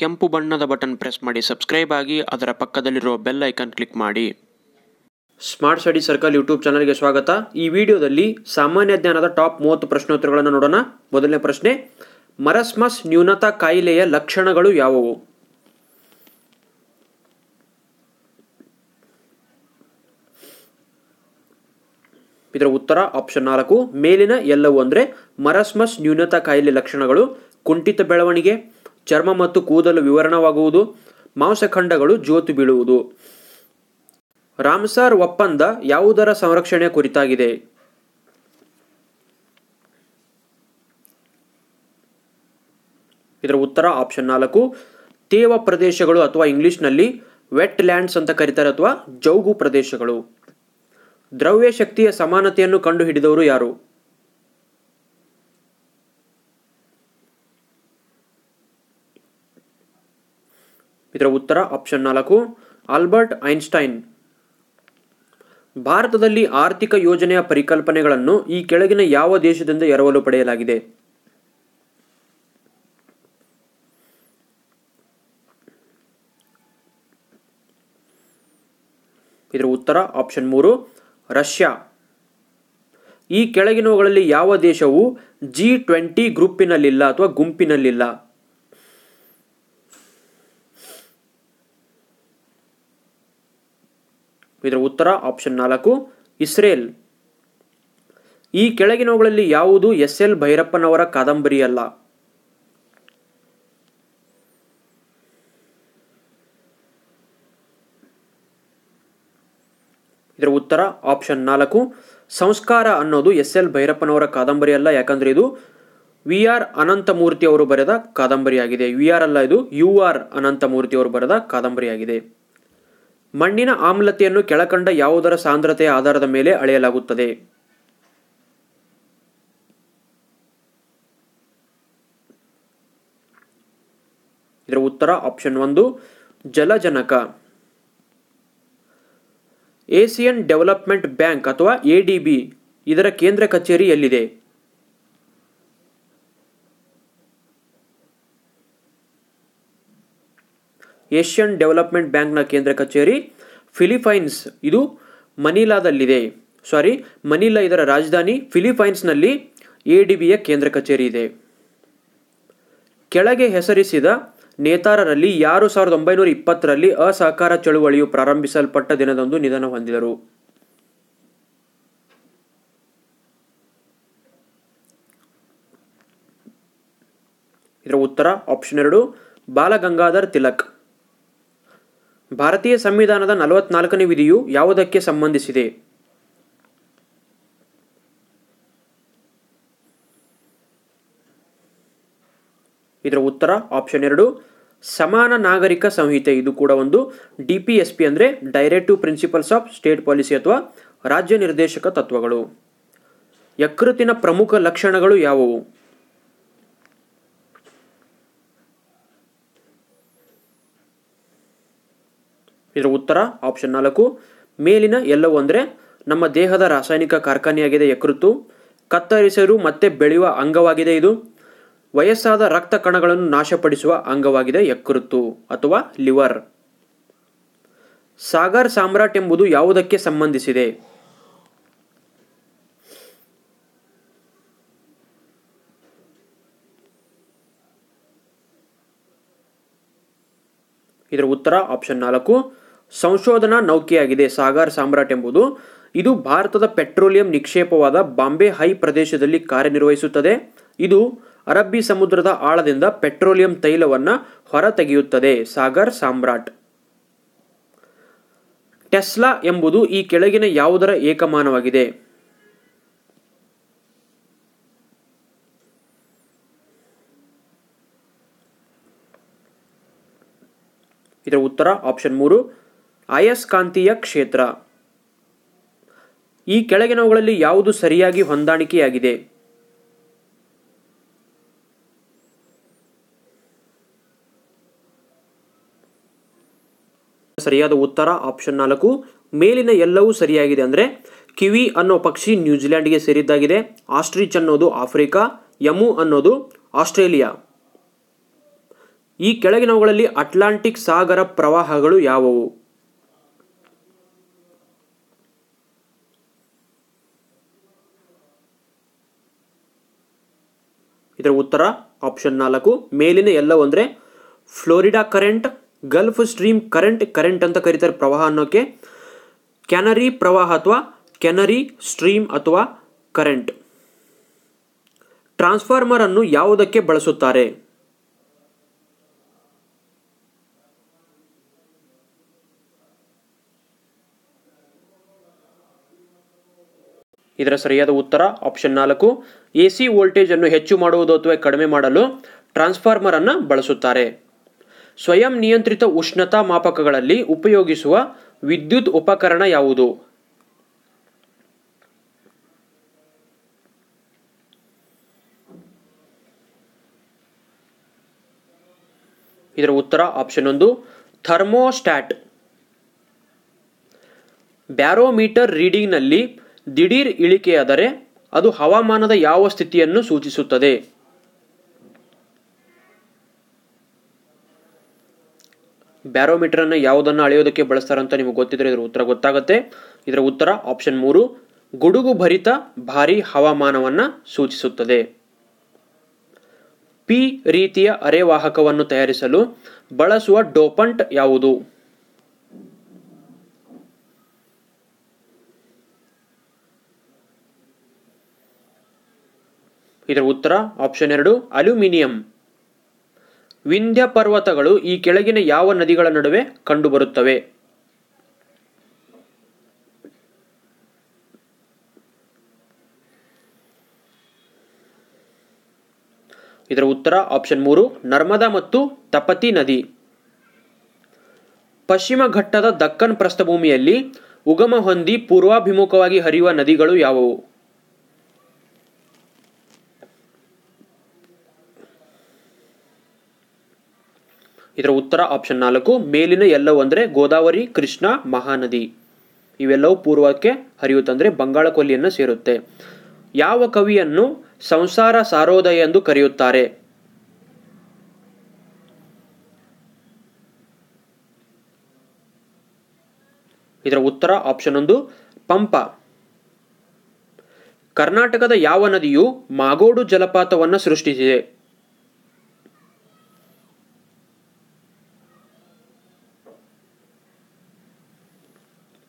ಕೆಂಪು ಬಣ್ಣದ button press ಮಾಡಿ ಸಬ್ಸ್ಕ್ರೈಬ್ ಆಗಿ ಅದರ ಪಕ್ಕದಲ್ಲಿರುವ ಬೆಲ್ ಐಕಾನ್ ಕ್ಲಿಕ್ ಮಾಡಿ. ಸ್ಮಾರ್ಟ್ ಸ್ಟಡಿ ಸರ್ಕಲ್ ಯೂಟ್ಯೂಬ್ ಚಾನಲ್ಗೆ ಸ್ವಾಗತ. ಈ ವಿಡಿಯೋದಲ್ಲಿ ಸಾಮಾನ್ಯ ಜ್ಞಾನದ ಟಾಪ್ ಮೂವತ್ತು ಪ್ರಶ್ನೋತ್ತರಗಳನ್ನು ನೋಡೋಣ. ಮೊದಲನೇ ಪ್ರಶ್ನೆ, ಮರಸ್ಮಸ್ ನ್ಯೂನತಾ ಕಾಯಿಲೆಯ ಲಕ್ಷಣಗಳು ಯಾವುವು? ಇದರ ಉತ್ತರ ಆಪ್ಷನ್ ನಾಲ್ಕು, ಮೇಲಿನ ಎಲ್ಲವೂ ಅಂದರೆ ಮರಸ್ಮಸ್ ನ್ಯೂನತಾ ಕಾಯಿಲೆ ಲಕ್ಷಣಗಳು, ಕುಂಠಿತ ಬೆಳವಣಿಗೆ ಚರ್ಮ ಮತ್ತು ಕೂದಲು ವಿವರಣವಾಗುವುದು. ಮಾಂಸಖಂಡಗಳು ಜೋತು ಬೀಳುವುದು. ರಾಮ್ಸಾರ್ ಒಪ್ಪಂದ ಯಾವುದರ ಸಂರಕ್ಷಣೆ ಕುರಿತಾಗಿದೆ? ಇದರ ಉತ್ತರ ಆಪ್ಷನ್ ನಾಲ್ಕು. ತೇವ ಪ್ರದೇಶಗಳು ಅಥವಾ ಇಂಗ್ಲಿಷ್ನಲ್ಲಿ ವೆಟ್ ಲ್ಯಾಂಡ್ಸ್ ಅಂತ ಕರೀತಾರೆ ಅಥವಾ ಜೌಗು ಪ್ರದೇಶಗಳು. ದ್ರವ್ಯ ಶಕ್ತಿಯ ಸಮಾನತೆಯನ್ನು ಕಂಡುಹಿಡಿದವರು ಯಾರು? ಇದರ ಉತ್ತರ ಆಪ್ಷನ್ ನಾಲ್ಕು, ಆಲ್ಬರ್ಟ್ ಐನ್ಸ್ಟೈನ್. ಭಾರತದಲ್ಲಿ ಆರ್ಥಿಕ ಯೋಜನೆಯ ಪರಿಕಲ್ಪನೆಗಳನ್ನು ಈ ಕೆಳಗಿನ ಯಾವ ದೇಶದಿಂದ ಎರವಲು ಪಡೆಯಲಾಗಿದೆ? ಇದರ ಉತ್ತರ ಆಪ್ಷನ್ ಮೂರು, ರಷ್ಯಾ. ಈ ಕೆಳಗಿನವುಗಳಲ್ಲಿ ಯಾವ ದೇಶವು ಜಿ ಟ್ವೆಂಟಿ ಗ್ರೂಪಿನಲ್ಲಿಲ್ಲ ಅಥವಾ ಗುಂಪಿನಲ್ಲಿಲ್ಲ. ಇದರ ಉತ್ತರ ಆಪ್ಷನ್ ನಾಲ್ಕು, ಇಸ್ರೇಲ್. ಈ ಕೆಳಗಿನವುಗಳಲ್ಲಿ ಯಾವುದು ಎಸ್ ಎಲ್ ಭೈರಪ್ಪನವರ ಕಾದಂಬರಿಯಲ್ಲ ಇದರ ಉತ್ತರ ಆಪ್ಷನ್ ನಾಲ್ಕು, ಸಂಸ್ಕಾರ ಅನ್ನೋದು ಎಸ್ ಎಲ್ ಭೈರಪ್ಪನವರ ಕಾದಂಬರಿ ಅಲ್ಲ, ಯಾಕಂದ್ರೆ ಇದು ವಿ ಆರ್ ಅನಂತಮೂರ್ತಿ ಅವರು ಬರೆದ ಕಾದಂಬರಿಯಾಗಿದೆ. ವಿ ಆರ್ ಅಲ್ಲ, ಇದು ಯು ಆರ್ ಅನಂತಮೂರ್ತಿ ಅವರು ಬರೆದ ಕಾದಂಬರಿಯಾಗಿದೆ. ಮಣ್ಣಿನ ಆಮ್ಲತೆಯನ್ನು ಕೆಳಕಂಡ ಯಾವುದರ ಸಾಂದ್ರತೆಯ ಆಧಾರದ ಮೇಲೆ ಅಳೆಯಲಾಗುತ್ತದೆ? ಇದರ ಉತ್ತರ ಆಪ್ಷನ್ ಒಂದು, ಜಲಜನಕ. ಏಸಿಯನ್ ಡೆವಲಪ್ಮೆಂಟ್ ಬ್ಯಾಂಕ್ ಅಥವಾ ಎಡಿಬಿ ಇದರ ಕೇಂದ್ರ ಕಚೇರಿ ಎಲ್ಲಿದೆ? ಏಷ್ಯನ್ ಡೆವಲಪ್ಮೆಂಟ್ ಬ್ಯಾಂಕ್ನ ಕೇಂದ್ರ ಕಚೇರಿ, ಫಿಲಿಪೈನ್ಸ್. ಇದು ಮನಿಲಾದಲ್ಲಿದೆ. ಸಾರಿ, ಮನಿಲಾ ಇದರ ರಾಜಧಾನಿ ಫಿಲಿಪೈನ್ಸ್ನಲ್ಲಿ ಎಡಿಬಿಯ ಕೇಂದ್ರ ಕಚೇರಿ ಇದೆ. ಕೆಳಗೆ ಹೆಸರಿಸಿದ ನೇತಾರರಲ್ಲಿ ಯಾರು ಸಾವಿರದ ಒಂಬೈನೂರ ಇಪ್ಪತ್ತರಲ್ಲಿ ಅಸಹಕಾರ ಚಳುವಳಿಯು ಪ್ರಾರಂಭಿಸಲ್ಪಟ್ಟ ದಿನದಂದು ನಿಧನ ಹೊಂದಿದರು. ಇದರ ಉತ್ತರ ಆಪ್ಷನ್ ಎರಡು, ಬಾಲಗಂಗಾಧರ್ ತಿಲಕ್. ಭಾರತೀಯ ಸಂವಿಧಾನದ ನಲವತ್ನಾಲ್ಕನೇ ವಿಧಿಯು ಯಾವುದಕ್ಕೆ ಸಂಬಂಧಿಸಿದೆ? ಇದರ ಉತ್ತರ ಆಪ್ಷನ್ ಎರಡು, ಸಮಾನ ನಾಗರಿಕ ಸಂಹಿತೆ. ಇದು ಕೂಡ ಒಂದು ಡಿ ಪಿ ಎಸ್ ಪಿ ಅಂದರೆ directive principles of state policy ಅಥವಾ ರಾಜ್ಯ ನಿರ್ದೇಶಕ ತತ್ವಗಳು. ಯಕೃತಿನ ಪ್ರಮುಖ ಲಕ್ಷಣಗಳು ಯಾವುವು? ಇದರ ಉತ್ತರ ಆಪ್ಷನ್ ನಾಲ್ಕು. ಮೇಲಿನ ಎಲ್ಲವೂ ಅಂದರೆ ನಮ್ಮ ದೇಹದ ರಾಸಾಯನಿಕ ಕಾರ್ಖಾನೆಯಾಗಿದೆ ಯಕೃತ್ತು. ಕತ್ತರಿಸಲು ಮತ್ತೆ ಬೆಳೆಯುವ ಅಂಗವಾಗಿದೆ ಇದು. ವಯಸ್ಸಾದ ರಕ್ತ ಕಣಗಳನ್ನು ನಾಶಪಡಿಸುವ ಅಂಗವಾಗಿದೆ ಯಕೃತ್ತು ಅಥವಾ ಲಿವರ್. ಸಾಗರ್ ಸಾಮ್ರಾಟ್ ಎಂಬುದು ಯಾವುದಕ್ಕೆ ಸಂಬಂಧಿಸಿದೆ? ಇದರ ಉತ್ತರ ಆಪ್ಷನ್ ನಾಲ್ಕು. ಸಂಶೋಧನಾ ನೌಕೆಯಾಗಿದೆ. ಸಾಗರ್ ಸಾಮ್ರಾಟ್ ಎಂಬುದು ಇದು ಭಾರತದ ಪೆಟ್ರೋಲಿಯಂ ನಿಕ್ಷೇಪವಾದ ಬಾಂಬೆ ಹೈ ಪ್ರದೇಶದಲ್ಲಿ ಕಾರ್ಯನಿರ್ವಹಿಸುತ್ತದೆ. ಇದು ಅರಬ್ಬಿ ಸಮುದ್ರದ ಆಳದಿಂದ ಪೆಟ್ರೋಲಿಯಂ ತೈಲವನ್ನು ಹೊರತೆಗೆಯುತ್ತದೆ. ಸಾಗರ್ ಸಾಮ್ರಾಟ್. ಟೆಸ್ಲಾ ಎಂಬುದು ಈ ಕೆಳಗಿನ ಯಾವುದರ ಏಕಮಾನವಾಗಿದೆ? ಇದರ ಉತ್ತರ ಆಪ್ಷನ್ ಮೂರು. ಅಯಸ್ಕಾಂತೀಯ ಕ್ಷೇತ್ರ. ಈ ಕೆಳಗಿನವುಗಳಲ್ಲಿ ಯಾವುದು ಸರಿಯಾಗಿ ಹೊಂದಾಣಿಕೆಯಾಗಿದೆ? ಸರಿಯಾದ ಉತ್ತರ ಆಪ್ಷನ್ ನಾಲ್ಕು. ಮೇಲಿನ ಎಲ್ಲವೂ ಸರಿಯಾಗಿದೆ ಅಂದರೆ ಕಿವಿ ಅನ್ನೋ ಪಕ್ಷಿ ನ್ಯೂಜಿಲೆಂಡ್ಗೆ ಸೇರಿದ್ದಾಗಿದೆ. ಆಸ್ಟ್ರಿಚ್ ಅನ್ನೋದು ಆಫ್ರಿಕಾ, ಯಮು ಅನ್ನೋದು ಆಸ್ಟ್ರೇಲಿಯಾ. ಈ ಕೆಳಗಿನವುಗಳಲ್ಲಿ ಅಟ್ಲಾಂಟಿಕ್ ಸಾಗರ ಪ್ರವಾಹಗಳು ಯಾವುವು? ಇದರ ಉತ್ತರ ಆಪ್ಷನ್ ನಾಲ್ಕು. ಮೇಲಿನ ಎಲ್ಲವೂ ಅಂದರೆ Florida current Gulf Stream current current ಅಂತ ಕರೀತಾರೆ ಪ್ರವಾಹ ಅನ್ನೋಕ್ಕೆ ಕ್ಯಾನರಿ ಪ್ರವಾಹ ಅಥವಾ ಕ್ಯಾನರಿ ಸ್ಟ್ರೀಮ್ ಅಥವಾ ಕರೆಂಟ್ ಟ್ರಾನ್ಸ್ಫಾರ್ಮರ್ ಅನ್ನು ಯಾವುದಕ್ಕೆ ಬಳಸುತ್ತಾರೆ? ಇದರ ಸರಿಯಾದ ಉತ್ತರ ಆಪ್ಷನ್ ನಾಲ್ಕು ಎ ಸಿ ವೋಲ್ಟೇಜ್ ಅನ್ನು ಹೆಚ್ಚು ಮಾಡುವುದು ಅಥವಾ ಕಡಿಮೆ ಮಾಡಲು ಟ್ರಾನ್ಸ್ಫಾರ್ಮರ್ ಅನ್ನು ಬಳಸುತ್ತಾರೆ. ಸ್ವಯಂ ನಿಯಂತ್ರಿತ ಉಷ್ಣತಾ ಮಾಪಕಗಳಲ್ಲಿ ಉಪಯೋಗಿಸುವ ವಿದ್ಯುತ್ ಉಪಕರಣ ಯಾವುದು? ಇದರ ಉತ್ತರ ಆಪ್ಷನ್ ಒಂದು ಥರ್ಮೋಸ್ಟ್ಯಾಟ್ ಬ್ಯಾರೋಮೀಟರ್ ರೀಡಿಂಗ್ನಲ್ಲಿ ದಿಢೀರ್ ಇಳಿಕೆಯಾದರೆ ಅದು ಹವಾಮಾನದ ಯಾವ ಸ್ಥಿತಿಯನ್ನು ಸೂಚಿಸುತ್ತದೆ? ಬ್ಯಾರೋಮೀಟರ್ ಅನ್ನು ಯಾವುದನ್ನು ಅಳೆಯೋದಕ್ಕೆ ಬಳಸ್ತಾರೆ ಅಂತ ನಿಮಗೆ ಗೊತ್ತಿದ್ರೆ ಇದರ ಉತ್ತರ ಗೊತ್ತಾಗುತ್ತೆ. ಇದರ ಉತ್ತರ ಆಪ್ಷನ್ ಮೂರು ಗುಡುಗು ಭರಿತ ಭಾರಿ ಹವಾಮಾನವನ್ನು ಸೂಚಿಸುತ್ತದೆ. ಪಿ ರೀತಿಯ ಅರೆವಾಹಕವನ್ನು ತಯಾರಿಸಲು ಬಳಸುವ ಡೋಪಂಟ್ ಯಾವುದು? ಇದರ ಉತ್ತರ ಆಪ್ಷನ್ ಎರಡು, ಅಲ್ಯೂಮಿನಿಯಂ. ವಿಂಧ್ಯ ಪರ್ವತಗಳು ಈ ಕೆಳಗಿನ ಯಾವ ನದಿಗಳ ನಡುವೆ ಕಂಡುಬರುತ್ತವೆ? ಇದರ ಉತ್ತರ ಆಪ್ಷನ್ ಮೂರು, ನರ್ಮದಾ ಮತ್ತು ತಪತಿ ನದಿ. ಪಶ್ಚಿಮ ಘಟ್ಟದ ದಕ್ಕನ್ ಪ್ರಸ್ಥಭೂಮಿಯಲ್ಲಿ ಉಗಮ ಹೊಂದಿ ಪೂರ್ವಾಭಿಮುಖವಾಗಿ ಹರಿಯುವ ನದಿಗಳು ಯಾವುವು? ಇದರ ಉತ್ತರ ಆಪ್ಷನ್ ನಾಲ್ಕು, ಮೇಲಿನ ಎಲ್ಲವೂ ಅಂದರೆ ಗೋದಾವರಿ, ಕೃಷ್ಣ, ಮಹಾನದಿ. ಇವೆಲ್ಲವೂ ಪೂರ್ವಕ್ಕೆ ಹರಿಯುತ್ತಂದರೆ ಬಂಗಾಳ ಕೊಲ್ಲಿಯನ್ನು ಸೇರುತ್ತೆ. ಯಾವ ಕವಿಯನ್ನು ಸಂಸಾರ ಸಾರೋದಯ ಎಂದು ಕರೆಯುತ್ತಾರೆ? ಇದರ ಉತ್ತರ ಆಪ್ಷನ್ ಒಂದು, ಪಂಪ. ಕರ್ನಾಟಕದ ಯಾವ ನದಿಯು ಮಾಗೋಡು ಜಲಪಾತವನ್ನು ಸೃಷ್ಟಿಸಿದೆ?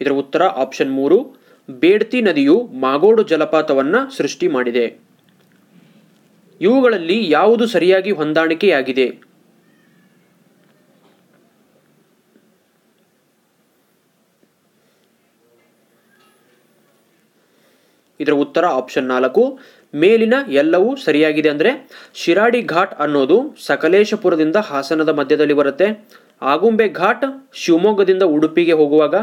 ಇದರ ಉತ್ತರ ಆಪ್ಷನ್ ಮೂರು, ಬೇಡ್ತಿ ನದಿಯು ಮಾಗೋಡು ಜಲಪಾತವನ್ನ ಸೃಷ್ಟಿ ಮಾಡಿದೆ. ಇವುಗಳಲ್ಲಿ ಯಾವುದು ಸರಿಯಾಗಿ ಹೊಂದಾಣಿಕೆಯಾಗಿದೆ? ಇದರ ಉತ್ತರ ಆಪ್ಷನ್ ನಾಲ್ಕು, ಮೇಲಿನ ಎಲ್ಲವೂ ಸರಿಯಾಗಿದೆ ಅಂದರೆ ಶಿರಾಡಿ ಘಾಟ್ ಅನ್ನೋದು ಸಕಲೇಶಪುರದಿಂದ ಹಾಸನದ ಮಧ್ಯದಲ್ಲಿ ಬರುತ್ತೆ. ಆಗುಂಬೆ ಘಾಟ್ ಶಿವಮೊಗ್ಗದಿಂದ ಉಡುಪಿಗೆ ಹೋಗುವಾಗ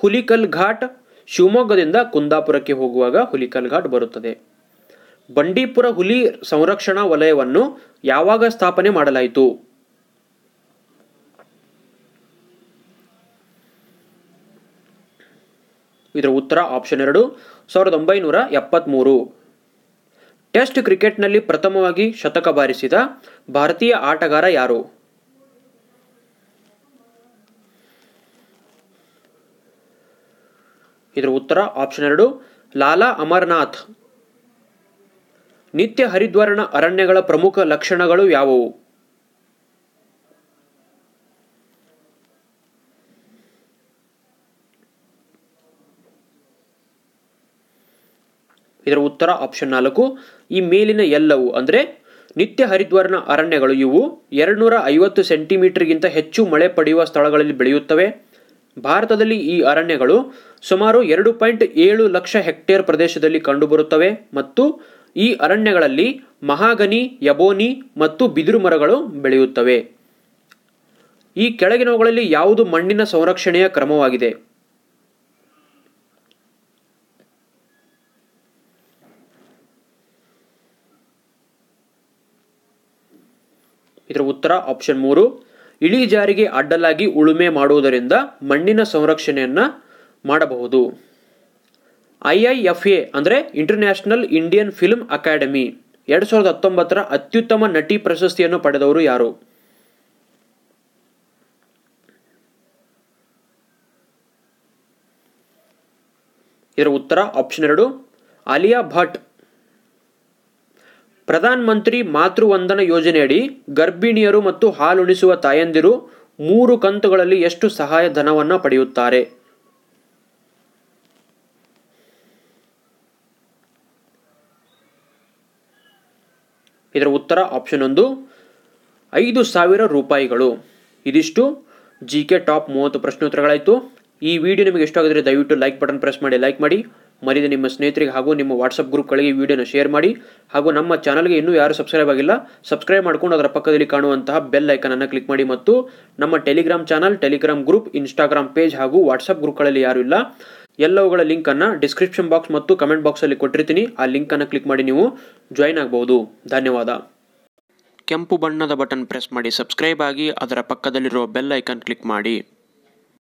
ಹುಲಿಕಲ್ ಘಾಟ್ ಶಿವಮೊಗ್ಗದಿಂದ ಕುಂದಾಪುರಕ್ಕೆ ಹೋಗುವಾಗ ಹುಲಿಕಲ್ ಘಾಟ್ ಬರುತ್ತದೆ. ಬಂಡೀಪುರ ಹುಲಿ ಸಂರಕ್ಷಣಾ ವಲಯವನ್ನು ಯಾವಾಗ ಸ್ಥಾಪನೆ ಮಾಡಲಾಯಿತು? ಇದರ ಉತ್ತರ ಆಪ್ಷನ್ ಎರಡು, ಸಾವಿರದ ಒಂಬೈನೂರ ಎಪ್ಪತ್ತ್ಮೂರು ಟೆಸ್ಟ್ ಕ್ರಿಕೆಟ್ನಲ್ಲಿ ಪ್ರಥಮವಾಗಿ ಶತಕ ಬಾರಿಸಿದ ಭಾರತೀಯ ಆಟಗಾರ ಯಾರು? ಇದರ ಉತ್ತರ ಆಪ್ಷನ್ ಎರಡು, ಲಾಲಾ ಅಮರನಾಥ್. ನಿತ್ಯ ಹರಿದ್ವರ್ಣ ಅರಣ್ಯಗಳ ಪ್ರಮುಖ ಲಕ್ಷಣಗಳು ಯಾವುವು? ಇದರ ಉತ್ತರ ಆಪ್ಷನ್ ನಾಲ್ಕು, ಈ ಮೇಲಿನ ಎಲ್ಲವು ಅಂದರೆ, ನಿತ್ಯ ಹರಿದ್ವರ್ಣ ಅರಣ್ಯಗಳು ಇವು, ಎರಡುನೂರ ಐವತ್ತು ಸೆಂಟಿಮೀಟರ್ಗಿಂತ ಹೆಚ್ಚು ಮಳೆ ಪಡೆಯುವ ಸ್ಥಳಗಳಲ್ಲಿ ಬೆಳೆಯುತ್ತವೆ. ಭಾರತದಲ್ಲಿ ಈ ಅರಣ್ಯಗಳು ಸುಮಾರು ಎರಡು ಪಾಯಿಂಟ್ ಏಳು ಲಕ್ಷ ಹೆಕ್ಟೇರ್ ಪ್ರದೇಶದಲ್ಲಿ ಕಂಡುಬರುತ್ತವೆ ಮತ್ತು ಈ ಅರಣ್ಯಗಳಲ್ಲಿ ಮಹಾಗನಿ, ಯಬೋನಿ ಮತ್ತು ಬಿದಿರು ಮರಗಳು ಬೆಳೆಯುತ್ತವೆ. ಈ ಕೆಳಗಿನವುಗಳಲ್ಲಿ ಯಾವುದು ಮಣ್ಣಿನ ಸಂರಕ್ಷಣೆಯ ಕ್ರಮವಾಗಿದೆ? ಇದರ ಉತ್ತರ ಆಪ್ಷನ್ ಮೂರು. ಇಳಿಜಾರಿಗೆ ಅಡ್ಡಲಾಗಿ ಉಳುಮೆ ಮಾಡುವುದರಿಂದ ಮಣ್ಣಿನ ಸಂರಕ್ಷಣೆಯನ್ನು ಮಾಡಬಹುದು. ಐ ಐ ಎಫ್ ಎ ಅಂದರೆ ಇಂಟರ್ನ್ಯಾಷನಲ್ ಇಂಡಿಯನ್ ಫಿಲ್ಮ್ ಅಕಾಡೆಮಿ ಎರಡು ಸಾವಿರದ ಹತ್ತೊಂಬತ್ತರ ಅತ್ಯುತ್ತಮ ನಟಿ ಪ್ರಶಸ್ತಿಯನ್ನು ಪಡೆದವರು ಯಾರು? ಇದರ ಉತ್ತರ ಆಪ್ಷನ್ ಎರಡು. ಆಲಿಯಾ ಭಟ್ ಪ್ರಧಾನ ಮಂತ್ರಿ ಮಾತೃವಂದನ ಯೋಜನೆಯಡಿ ಗರ್ಭಿಣಿಯರು ಮತ್ತು ಹಾಲುಣಿಸುವ ತಾಯಂದಿರು ಮೂರು ಕಂತುಗಳಲ್ಲಿ ಎಷ್ಟು ಸಹಾಯ ಧನವನ್ನು ಪಡೆಯುತ್ತಾರೆ? ಇದರ ಉತ್ತರ ಆಪ್ಷನ್ ಒಂದು, ಐದು ಸಾವಿರ ರೂಪಾಯಿಗಳು. ಇದಿಷ್ಟು. ಜಿ ಕೆ ಟಾಪ್ ಮೂವತ್ತು ಪ್ರಶ್ನೋತ್ತರಗಳಾಯಿತು. ಈ ವಿಡಿಯೋ ನಿಮಗೆ ಇಷ್ಟ ಆಗಿದ್ರೆ ದಯವಿಟ್ಟು ಲೈಕ್ ಬಟನ್ ಪ್ರೆಸ್ ಮಾಡಿ, ಲೈಕ್ ಮಾಡಿ. ಮರಿದ ನಿಮ್ಮ ಸ್ನೇಹಿತರಿಗೆ ಹಾಗೂ ನಿಮ್ಮ ವಾಟ್ಸಪ್ ಗ್ರೂಪ್ಗಳಿಗೆ ವಿಡಿಯೋನ ಶೇರ್ ಮಾಡಿ ಹಾಗೂ ನಮ್ಮ ಚಾನಲ್ಗೆ ಇನ್ನೂ ಯಾರು ಸಬ್ಸ್ಕ್ರೈಬ್ ಆಗಿಲ್ಲ ಸಬ್ಸ್ಕ್ರೈಬ್ ಮಾಡ್ಕೊಂಡು ಅದರ ಪಕ್ಕದಲ್ಲಿ ಕಾಣುವಂತಹ ಬೆಲ್ ಐಕನನ್ನು ಕ್ಲಿಕ್ ಮಾಡಿ ಮತ್ತು ನಮ್ಮ Telegram channel Telegram group Instagram page ಹಾಗೂ ವಾಟ್ಸಪ್ ಗ್ರೂಪ್ಗಳಲ್ಲಿ ಯಾರು ಇಲ್ಲ, ಎಲ್ಲವುಗಳ ಲಿಂಕನ್ನು ಡಿಸ್ಕ್ರಿಪ್ಷನ್ ಬಾಕ್ಸ್ ಮತ್ತು ಕಮೆಂಟ್ ಬಾಕ್ಸಲ್ಲಿ ಕೊಟ್ಟಿರ್ತೀನಿ. ಆ ಲಿಂಕನ್ನು ಕ್ಲಿಕ್ ಮಾಡಿ ನೀವು ಜಾಯಿನ್ ಆಗ್ಬೋದು. ಧನ್ಯವಾದ. ಕೆಂಪು ಬಣ್ಣದ ಬಟನ್ ಪ್ರೆಸ್ ಮಾಡಿ ಸಬ್ಸ್ಕ್ರೈಬ್ ಆಗಿ ಅದರ ಪಕ್ಕದಲ್ಲಿರೋ ಬೆಲ್ ಐಕನ್ ಕ್ಲಿಕ್ ಮಾಡಿ.